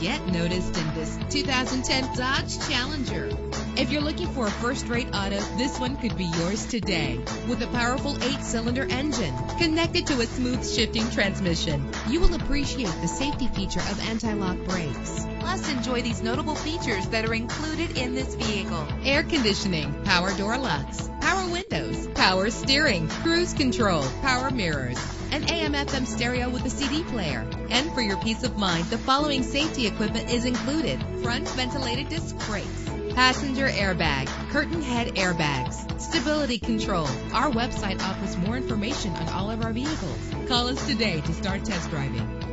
Get noticed in this 2010 Dodge Challenger. If you're looking for a first-rate auto, this one could be yours today. With a powerful eight-cylinder engine connected to a smooth shifting transmission, you will appreciate the safety feature of anti-lock brakes. Plus, enjoy these notable features that are included in this vehicle. Air conditioning, power door locks, power windows, power steering, cruise control, power mirrors, an AM FM stereo with a CD player. And for your peace of mind, the following safety equipment is included. Front ventilated disc brakes, passenger airbag, curtain head airbags, stability control. Our website offers more information on all of our vehicles. Call us today to start test driving.